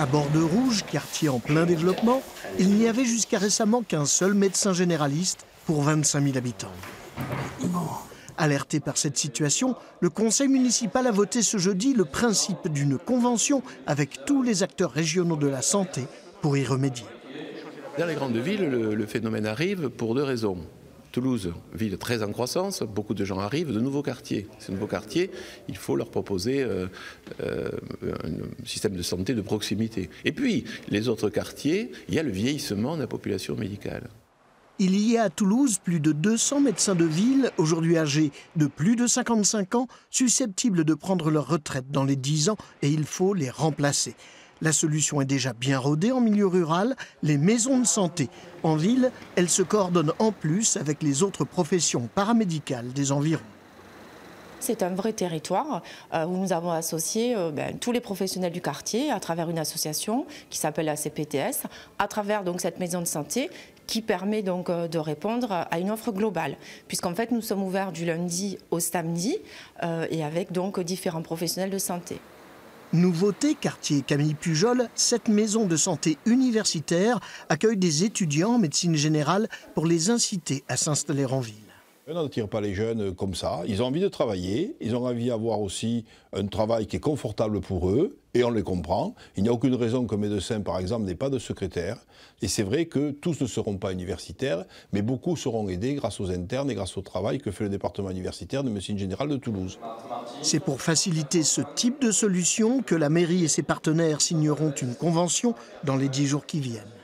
À Bordeaux-Rouge, quartier en plein développement, il n'y avait jusqu'à récemment qu'un seul médecin généraliste pour 25 000 habitants. Alerté par cette situation, le conseil municipal a voté ce jeudi le principe d'une convention avec tous les acteurs régionaux de la santé pour y remédier. Dans les grandes villes, le, le phénomène arrive pour deux raisons. Toulouse, ville très en croissance, beaucoup de gens arrivent de nouveaux quartiers. Ces nouveaux quartiers, il faut leur proposer euh, euh, un système de santé de proximité. Et puis, les autres quartiers, il y a le vieillissement de la population médicale. Il y a à Toulouse plus de 200 médecins de ville, aujourd'hui âgés de plus de 55 ans, susceptibles de prendre leur retraite dans les 10 ans et il faut les remplacer. La solution est déjà bien rodée en milieu rural, les maisons de santé. En ville, elles se coordonnent en plus avec les autres professions paramédicales des environs. C'est un vrai territoire euh, où nous avons associé euh, ben, tous les professionnels du quartier à travers une association qui s'appelle la CPTS, à travers cette maison de santé qui permet donc euh, de répondre à une offre globale, puisqu'en fait nous sommes ouverts du lundi au samedi et avec donc différents professionnels de santé. Nouveauté, quartier Camille Pujol, cette maison de santé universitaire accueille des étudiants en médecine générale pour les inciter à s'installer en ville. On n'attire pas les jeunes comme ça. Ils ont envie de travailler. Ils ont envie d'avoir aussi un travail qui est confortable pour eux. Et on les comprend. Il n'y a aucune raison qu'un médecin, par exemple, n'ait pas de secrétaire. Et c'est vrai que tous ne seront pas universitaires, mais beaucoup seront aidés grâce aux internes et grâce au travail que fait le département universitaire de médecine générale de Toulouse. C'est pour faciliter ce type de solution que la mairie et ses partenaires signeront une convention dans les dix jours qui viennent.